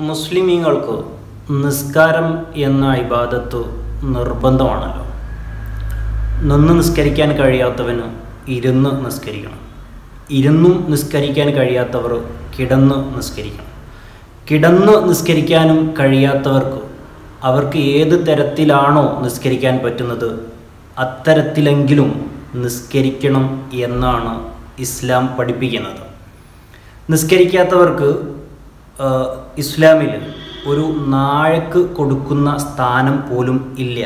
മുസ്ലിമീങ്ങൾക്ക് നിസ്കാരം എന്ന ഇബാദത്ത് നിർബന്ധമാണല്ലോ. നിന്ന് നിസ്കരിക്കാൻ കഴിയാത്തവന് ഇരുന്ന് നിസ്കരിക്കണം. ഇരുന്നും നിസ്കരിക്കാൻ കഴിയാത്തവർ കിടന്ന് നിസ്കരിക്കണം. കിടന്ന് നിസ്കരിക്കാനും കഴിയാത്തവർക്ക് അവർക്ക് ഏത് തരത്തിലാണോ നിസ്കരിക്കാൻ പറ്റുന്നത് അത്തരത്തിലെങ്കിലും നിസ്കരിക്കണം എന്നാണ് ഇസ്ലാം പഠിപ്പിക്കുന്നത്. നിസ്കരിക്കാത്തവർക്ക് ഇസ്ലാമിൽ ഒരു നാഴക്ക് കൊടുക്കുന്ന സ്ഥാനം പോലും ഇല്ല.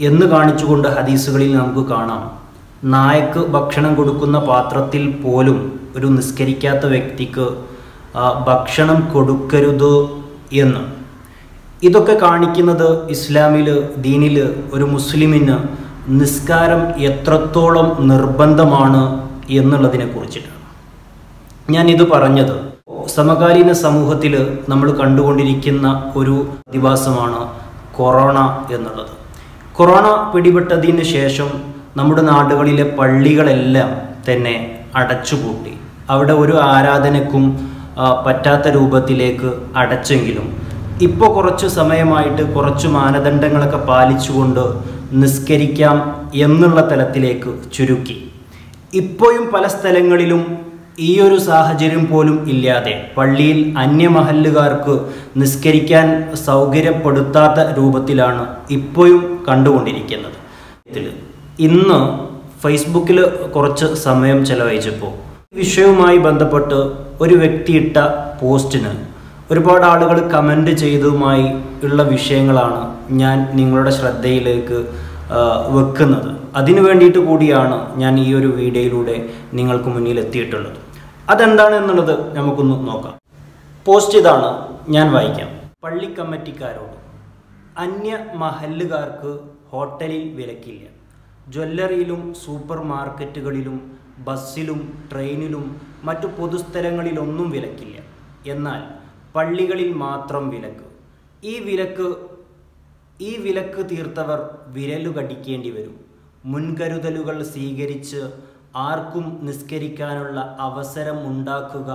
എന്ന് കാണിച്ചുകൊണ്ട് ഹദീസുകളിൽ നമുക്ക് കാണാം. നായക്ക് ഭക്ഷണം കൊടുക്കുന്ന പാത്രത്തിൽ പോലും ഒരു നിസ്കരിക്കാത്ത വ്യക്തിക്ക് ഭക്ഷണം കൊടുക്കരുത് എന്ന്. ഇതൊക്കെ കാണിക്കുന്നത് ഇസ്ലാമിൽ ദീനിൽ ഒരു മുസ്ലിമിന് നിസ്കാരം എത്രത്തോളം നിർബന്ധമാണ് എന്നുള്ളതിനെ കുറിച്ചിട്ടാണ്. ഞാൻ ഇത് പറഞ്ഞത് സമകാലീന സമൂഹത്തിൽ നമ്മൾ കണ്ടുകൊണ്ടിരിക്കുന്ന ഒരു പ്രതിഭാസമാണ് കൊറോണ എന്നുള്ളത്. കൊറോണ പിടിപെട്ടതിന് ശേഷം നമ്മുടെ നാടുകളിലെ പള്ളികളെല്ലാം തന്നെ അടച്ചുപൂട്ടി. അവിടെ ഒരു ആരാധനക്കും പറ്റാത്ത രൂപത്തിലേക്ക് അടച്ചെങ്കിലും ഇപ്പോൾ കുറച്ച് സമയമായിട്ട് കുറച്ച് മാനദണ്ഡങ്ങളൊക്കെ പാലിച്ചുകൊണ്ട് നിസ്കരിക്കാം എന്നുള്ള തലത്തിലേക്ക് ചുരുക്കി. ഇപ്പോഴും പല സ്ഥലങ്ങളിലും ഈ ഒരു സാഹചര്യം പോലും ഇല്ലാതെ പള്ളിയിൽ അന്യമഹല്ലുകാർക്ക് നിസ്കരിക്കാൻ സൗകര്യപ്പെടുത്താത്ത രൂപത്തിലാണ് ഇപ്പോഴും കണ്ടുകൊണ്ടിരിക്കുന്നത്. ഇതിൽ ഇന്ന് ഫേസ്ബുക്കിൽ കുറച്ച് സമയം ചെലവഴിച്ചപ്പോൾ വിഷയവുമായി ബന്ധപ്പെട്ട് ഒരു വ്യക്തി ഇട്ട പോസ്റ്റിന് ഒരുപാട് ആളുകൾ കമന്റ് ചെയ്തതുമായി ഉള്ള വിഷയങ്ങളാണ് ഞാൻ നിങ്ങളുടെ ശ്രദ്ധയിലേക്ക് വെക്കുന്നത്. അതിനു വേണ്ടിയിട്ട് കൂടിയാണ് ഞാൻ ഈ ഒരു വീഡിയോയിലൂടെ നിങ്ങൾക്ക് മുന്നിൽ എത്തിയിട്ടുള്ളത്. അതെന്താണ് എന്നുള്ളത് നമുക്കൊന്ന് നോക്കാം. പോസ്റ്റ് ഇതാണ് ഞാൻ വായിക്കാം. പള്ളി കമ്മിറ്റിക്കാരോട് അന്യ മഹല്ലുകാർക്ക് ഹോട്ടലിൽ വിലക്കില്ല. ജ്വല്ലറിയിലും സൂപ്പർ മാർക്കറ്റുകളിലും ബസ്സിലും ട്രെയിനിലും മറ്റു പൊതുസ്ഥലങ്ങളിലൊന്നും വിലക്കില്ല. എന്നാൽ പള്ളികളിൽ മാത്രം വിലക്ക്. ഈ വിലക്ക് ഈ വിലക്ക് തീർത്തവർ വിരലുകടിക്കേണ്ടി വരും. മുൻകരുതലുകൾ സ്വീകരിച്ച് ആർക്കും നിസ്കരിക്കാനുള്ള അവസരം ഉണ്ടാക്കുക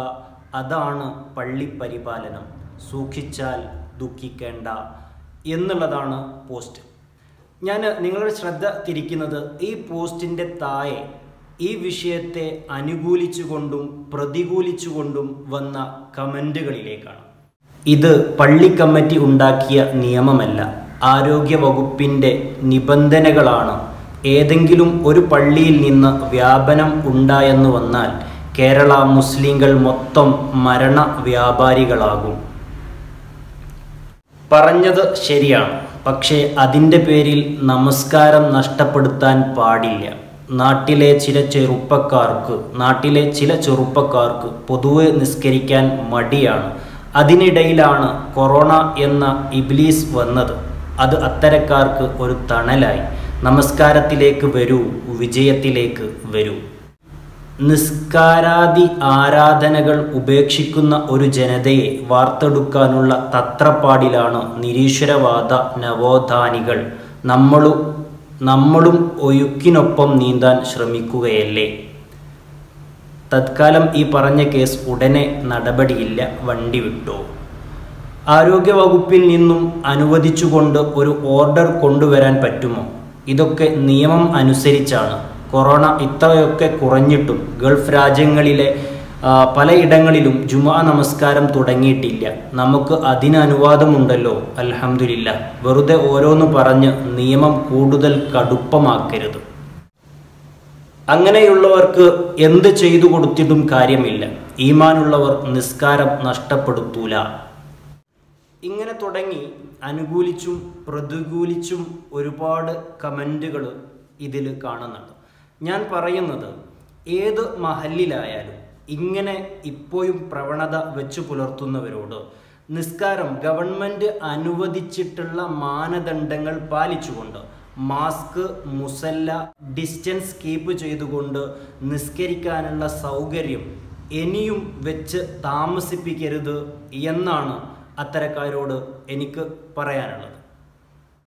അതാണ് പള്ളി പരിപാലനം. സൂക്ഷിച്ചാൽ ദുഃഖിക്കേണ്ട എന്നുള്ളതാണ് പോസ്റ്റ്. ഞാൻ നിങ്ങളുടെ ശ്രദ്ധ തിരിക്കുന്നത് ഈ പോസ്റ്റിന്റെ താഴെ ഈ വിഷയത്തെ അനുകൂലിച്ചുകൊണ്ടും പ്രതികൂലിച്ചുകൊണ്ടും വന്ന കമന്റുകളിലേക്കാണ്. ഇത് പള്ളി കമ്മിറ്റി ഉണ്ടാക്കിയ നിയമമല്ല. ആരോഗ്യ വകുപ്പിന്റെ നിബന്ധനകളാണ്. ഏതെങ്കിലും ഒരു പള്ളിയിൽ നിന്ന് വ്യാപനം ഉണ്ടായെന്ന് വന്നാൽ കേരള മുസ്ലിങ്ങൾ മൊത്തം മരണ വ്യാപാരികളാകും. പറഞ്ഞത് ശരിയാണ്. പക്ഷേ അതിന്റെ പേരിൽ നമസ്കാരം നഷ്ടപ്പെടുത്താൻ പാടില്ല. നാട്ടിലെ ചില ചെറുപ്പക്കാർക്ക് നാട്ടിലെ ചില ചെറുപ്പക്കാർക്ക് പൊതുവെ നിസ്കരിക്കാൻ മടിയാണ്. അതിനിടയിലാണ് കൊറോണ എന്ന ഇബ്ലീസ് വന്നത്. അത് അത്തരക്കാർക്ക് ഒരു തണലായി. നമസ്കാരത്തിലേക്ക് വരൂ വിജയത്തിലേക്ക് വരൂ. നിസ്കാരാദി ആരാധനകൾ ഉപേക്ഷിക്കുന്ന ഒരു ജനതയെ വാർത്തെടുക്കാനുള്ള തത്രപ്പാടിലാണ് നിരീശ്വരവാദ നവോത്ഥാനികൾ. നമ്മളും നമ്മളും ഒഴുക്കിനൊപ്പം നീന്താൻ ശ്രമിക്കുകയല്ലേ? തത്കാലം ഈ പറഞ്ഞ കേസ് ഉടനെ നടപടിയില്ല വണ്ടി വിട്ടു. ആരോഗ്യവകുപ്പിൽ നിന്നും അനുവദിച്ചുകൊണ്ട് ഒരു ഓർഡർ കൊണ്ടുവരാൻ പറ്റുമോ? ഇതൊക്കെ നിയമം അനുസരിച്ചാണ്. കൊറോണ ഇത്രയൊക്കെ കുറഞ്ഞിട്ടും ഗൾഫ് രാജ്യങ്ങളിലെ പലയിടങ്ങളിലും ജുമാ നമസ്കാരം തുടങ്ങിയിട്ടില്ല. നമുക്ക് അതിന് അനുവാദമുണ്ടല്ലോ അൽഹംദുലില്ല. വെറുതെ ഓരോന്ന് പറഞ്ഞ് നിയമം കൂടുതൽ കടുപ്പമാക്കരുത്. അങ്ങനെയുള്ളവർക്ക് എന്ത് ചെയ്തു കൊടുത്തിട്ടും കാര്യമില്ല. ഈമാനുള്ളവർ നിസ്കാരം നഷ്ടപ്പെടുത്തൂല. ഇങ്ങനെ തുടങ്ങി അനുകൂലിച്ചും പ്രതികൂലിച്ചും ഒരുപാട് കമന്റുകൾ ഇതിൽ കാണുന്നുണ്ട്. ഞാൻ പറയുന്നത് ഏത് മഹല്ലിലായാലും ഇങ്ങനെ ഇപ്പോഴും പ്രവണത വെച്ചു പുലർത്തുന്നവരോട് നിസ്കാരം ഗവൺമെന്റ് അനുവദിച്ചിട്ടുള്ള മാനദണ്ഡങ്ങൾ പാലിച്ചുകൊണ്ട് മാസ്ക് മുസല്ല ഡിസ്റ്റൻസ് കീപ്പ് ചെയ്തുകൊണ്ട് നിസ്കരിക്കാനുള്ള സൗകര്യം ഇനിയും വെച്ച് താമസിപ്പിക്കരുത് എന്നാണ് അത്തരക്കാരോട് എനിക്ക് പറയാനുള്ളത്.